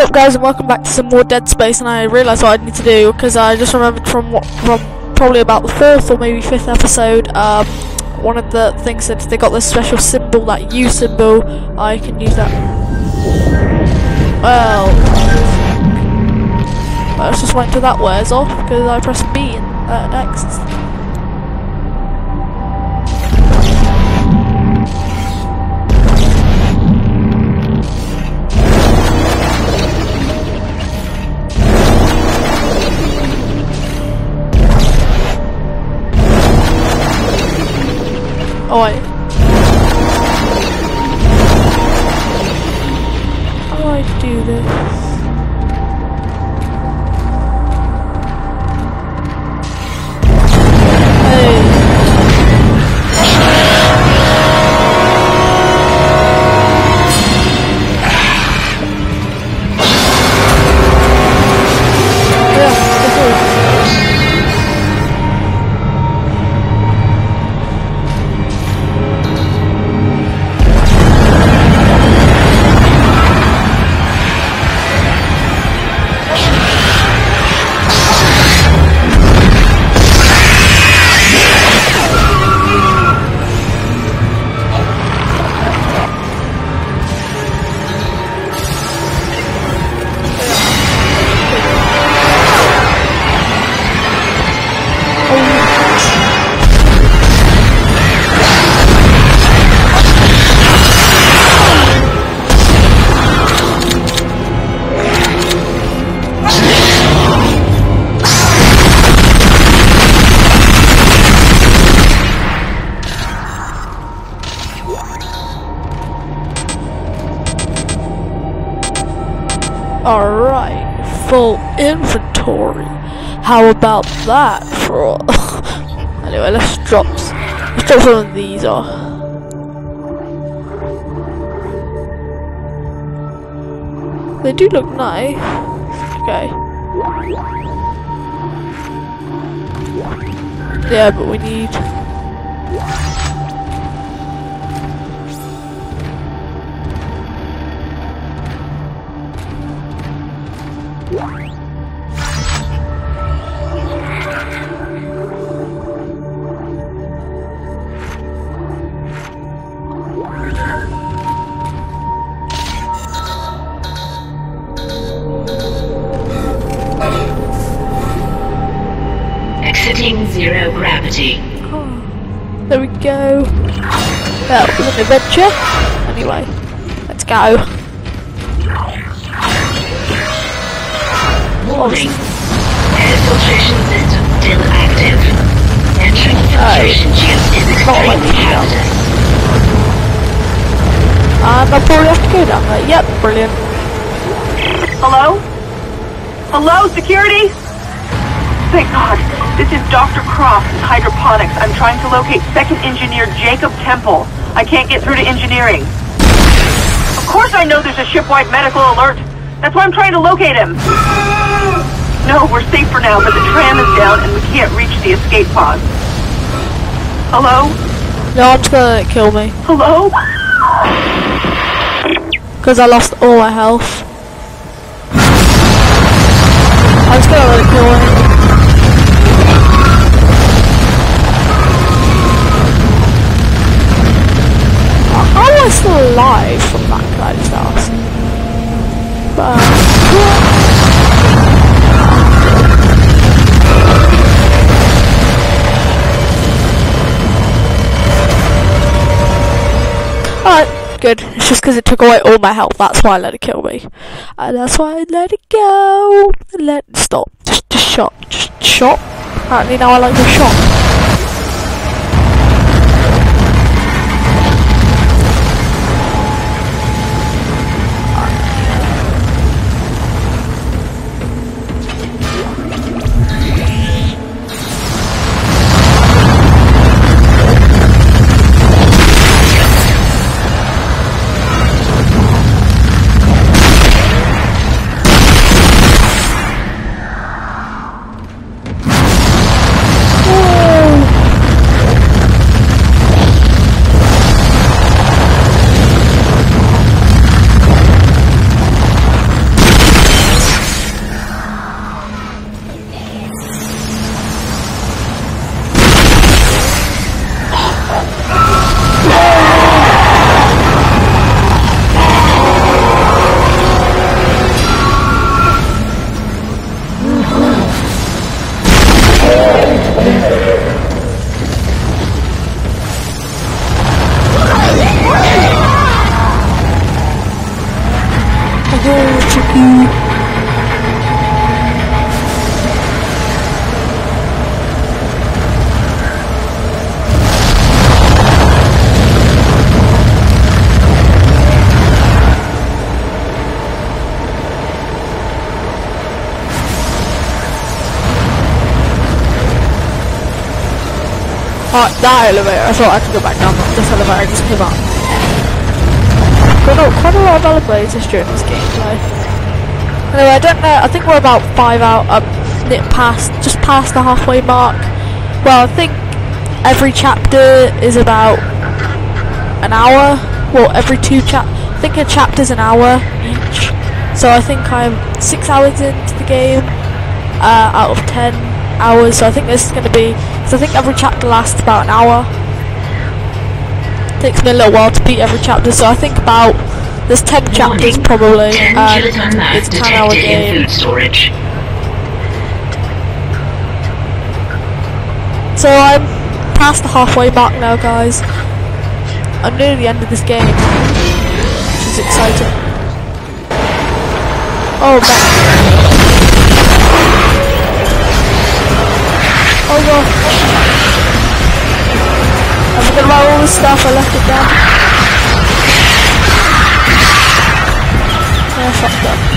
up guys and welcome back to some more Dead Space and I realised what I need to do because I just remembered from what from probably about the fourth or maybe fifth episode um, one of the things that they got this special symbol that U symbol. I can use that. Well let's just wait until that wears off because I pressed B and uh, next Oh full inventory. How about that for Anyway, let's drop let's drop some of these off. They do look nice. Okay. Yeah, but we need Exiting zero gravity. There we go. Well, an adventure. Anyway, let's go. Warning. Air filtration system still active. Entering filtration tube is extremely hazardous. And I'll probably have to go down there. Yep, brilliant. Hello? Hello, security? Thank God. This is Dr. Croft in hydroponics. I'm trying to locate second engineer Jacob Temple. I can't get through to engineering. Of course I know there's a shipwide medical alert. That's why I'm trying to locate him. No, we're safe for now, but the tram is down and we can't reach the escape pod. Hello? No, I'm just gonna kill me. Hello? Because I lost all my health. I'm just gonna let it kill me. How am I still alive good. It's just because it took away all my health. That's why I let it kill me. And that's why I let it go. Let stop. Just, just shot. Just shot. Apparently now I like the shot. Oh, that elevator. I thought I could go back down this elevator. I just came up. Quite a, quite a lot of elevators during this gameplay. Anyway, I don't know. I think we're about five out, um, past, just past the halfway mark. Well, I think every chapter is about an hour. Well, every two chap. I think a chapter's an hour each. So I think I'm six hours into the game uh, out of ten hours. So I think this is going to be. I think every chapter lasts about an hour. Takes me a little while to beat every chapter. So I think about there's ten chapters probably. 10 and kiloton it's a ten hour detected in game. food storage. So I'm past the halfway mark now, guys. I'm near the end of this game, which is exciting. Oh man! Oh! I forgot about all the stuff. I left it there. I fucked up.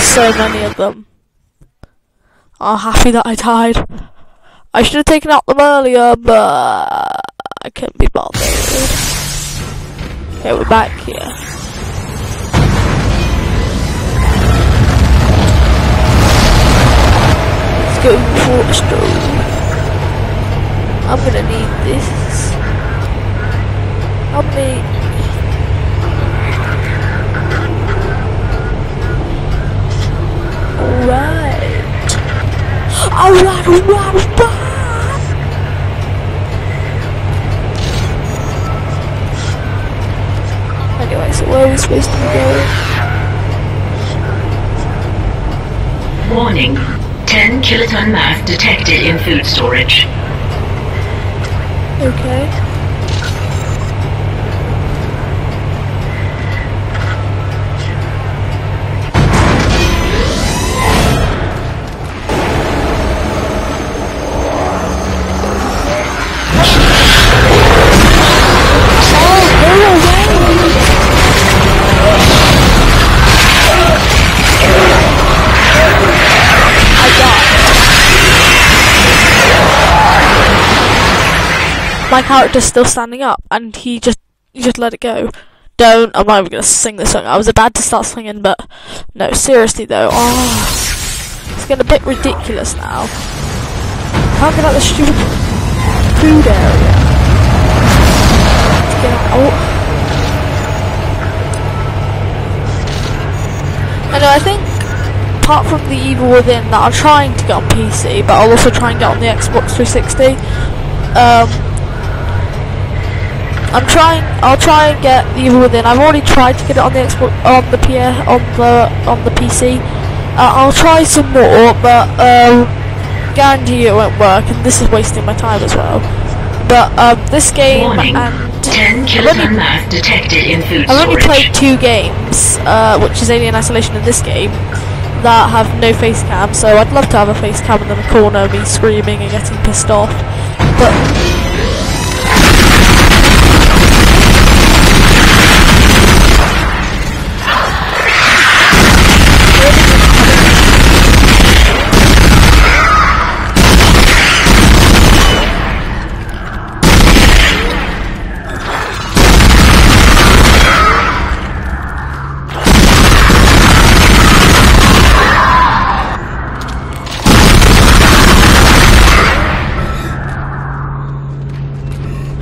So many of them. I'm happy that I died. I should have taken out them earlier, but I couldn't be bothered. Okay, we're back here. Let's go for stroll. I'm gonna need this. Help me. Alright, alright, alright. Anyway, so where are we supposed to going? Warning. 10 kiloton mass detected in food storage. Okay. My character's still standing up, and he just he just let it go. Don't. I'm not even gonna sing this song. I was about to start singing, but no. Seriously though, oh, it's getting a bit ridiculous now. Can't get out the stupid food area. Get out. I know. I think apart from the Evil Within that I'm trying to get on PC, but I'll also try and get on the Xbox 360. Um, I'm trying. I'll try and get the Evil Within. I've already tried to get it on the Xbox, on the PS, on the on the PC. Uh, I'll try some more, but um, guarantee it won't work, and this is wasting my time as well. But um, this game Warning. and 10 I've only, detected in food I've only played two games, uh, which is Alien Isolation and this game, that have no face cam. So I'd love to have a face cam in the corner, me screaming and getting pissed off. But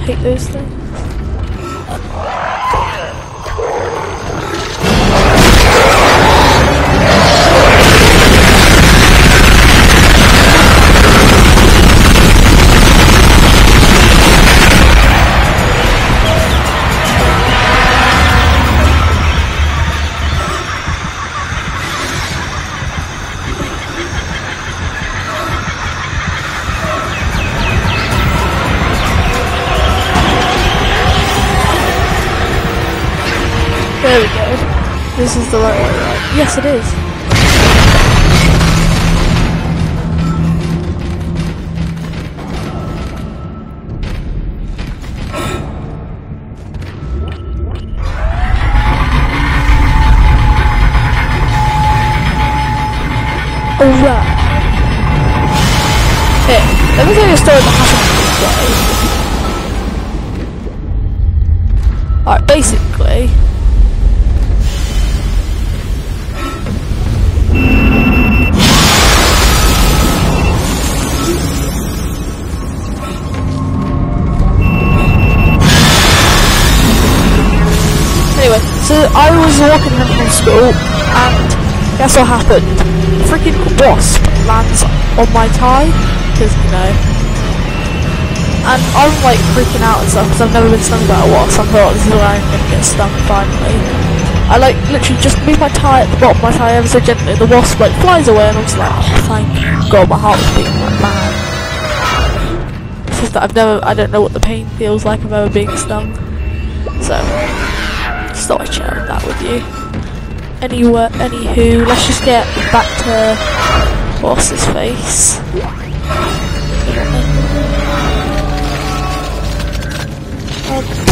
hate those things. This is the right way, right? Yes, it is. Oh, Alright. Here, let me tell you a story. Alright, basically, so I was walking home from school, and guess what happened? A freaking wasp lands on my tie, because, you know. And I'm like freaking out and stuff, because I've never been stung by a wasp. I thought this is where I'm gonna get stung finally. I like literally just move my tie at the bottom of my tie ever so gently, the wasp like flies away, and I'm just like, oh, thank God, my heart was beating like mad. That I've never, I don't know what the pain feels like of ever being stung. So, just thought I'd share that with you. Anyway, anywho, let's just get back to horse's face. Um,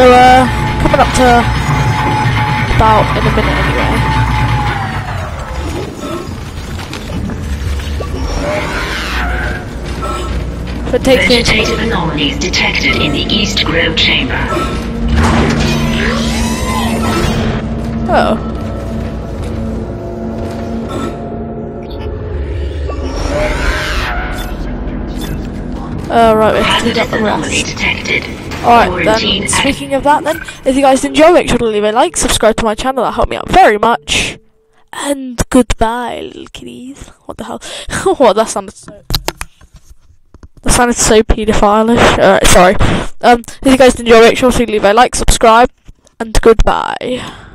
So, uh, coming up to about in a minute anyway. If it takes me Vegetative anomalies detected in the East Grow Chamber. Oh. Uh, right, we have to Hazardous get the rest. detected. Alright, then, speaking of that then, if you guys enjoy, make sure to leave a like, subscribe to my channel, that helped me out very much. And goodbye, little kitties. What the hell? what, that sounded so... That sounded so paedophilish. Alright, sorry. Um, if you guys enjoy, make sure to leave a like, subscribe, and goodbye.